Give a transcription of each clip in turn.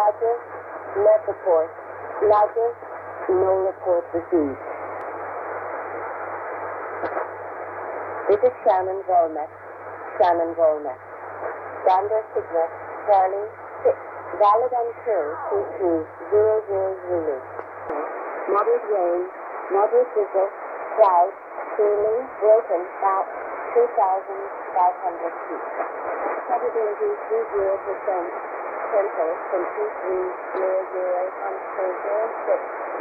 Roger, net report. Roger, no report received. This is Shannon Volmet. Shannon Volmet. Gander signal, Charlie 6. Valid and true, 2200 Zulu. Moderate rain, moderate drizzle, cloud, cooling, broken, about 2,500 feet. Probability 30%. Tempo from 2300 until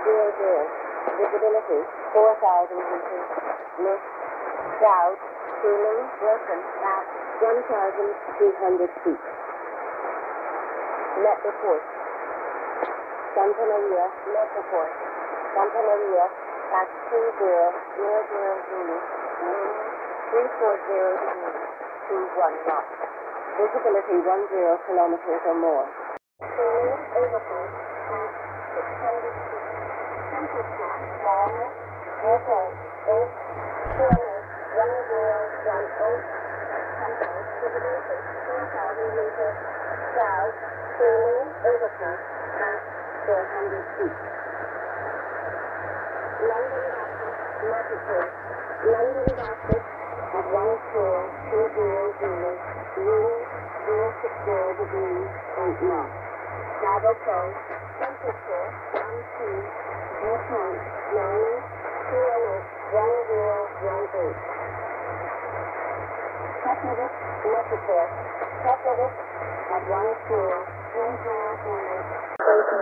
0600. Visibility 4,000 meters. Mist, cloud, cooling, broken, about 1,200 feet. Net report. Santa Maria, net report. Santa Maria, at 2000 wind 340 degrees, 21 knots. Visibility 10 kilometers or more. 600 feet. Minus, airport, 8, 10, 10, 10, visibility 4,000 meters. Cloud, cooling, overcast, at 400 feet. London. London at 14200, 060 degrees, 8 knots. Travel code, temperature 12, dew point minus 208, 1018. Technical, Mexico, Technical, at one school, two zero zero. Station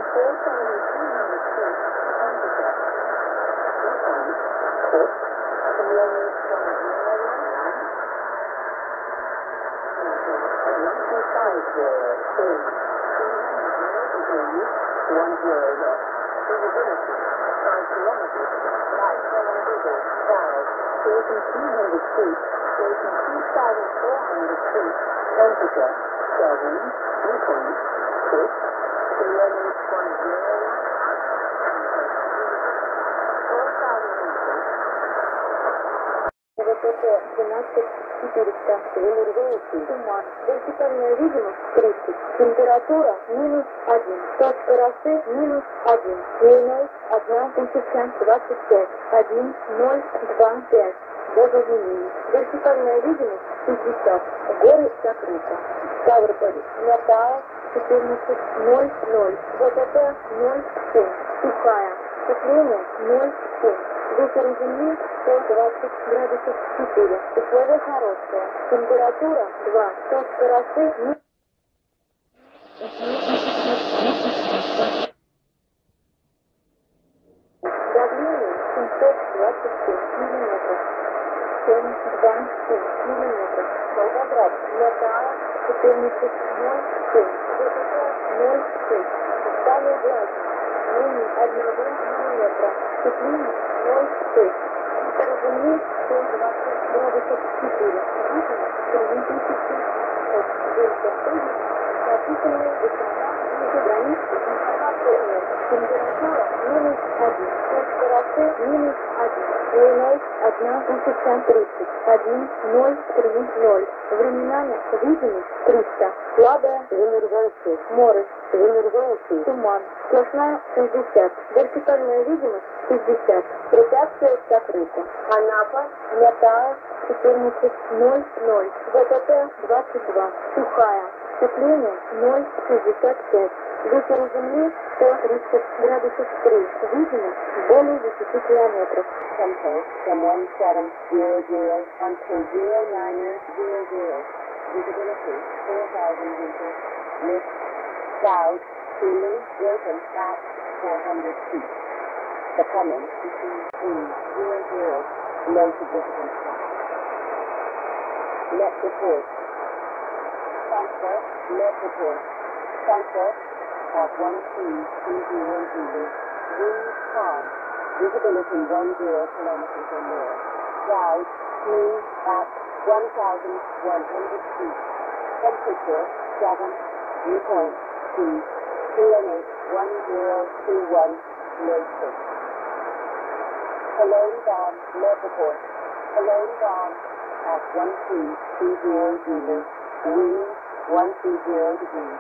is uh, five kilometers, light, individual, cloud, 4,300 feet, feet, temperature, 7, 2.6, 11.0. Высоко 12 400. Энергетический туман. Вертикальная видимость 30. Температура минус 1. Со скорости минус 1. Время 1025. 1 0 2 5. Без изменений. Вертикальная видимость 50. Горы закрыты. Ставрополь. Лятая 14.00. ВТП 07. Сухая. Вступление 07. Ветер земли 120 градусов 4. Условия хорошие. Температура 2. Со скорости минус. Давление 727 миллиметров. 72,7 миллиметров. Волгоград. Летала 14,07. 0,6. Устали влажно расстоянии 1,8 метра. Ступени 0,6. Шагуны 120 градусов 4. Видно, что в интенсивности от вверха тоже написаны высота ниже границы информационной. Температура минус 1. По скорости минус Длиной 1 тысяча 30. 1, 0, 3, 0. Временами видимость 300. Слабая замерзающая. Морось замерзающий. Туман. Сплошная 60. Вертикальная видимость 60. Препятствие закрыто. Анапа. Металл 14, 0, 0. ВТТ 22. Сухая. Тепление 0,65. Ветер земли 130 градусов 3. Видимость более 10 километров. Tempo from 1700 until 0900. Visibility 4,000 meters. Mist, cloud, cooling, broken, at 400 feet. Becoming between 300. No significant cloud. Net report. Transfer, report. Transfer at 1220 Zulu. Wind calm. Visibility 10 kilometers or more. Cloud, smooth at 1,100 feet. Temperature 7, dew point 2, QNH 1021, Milford. Cologne net report. Cologne Bonn at 1220 Zulu. Wind 120 degrees.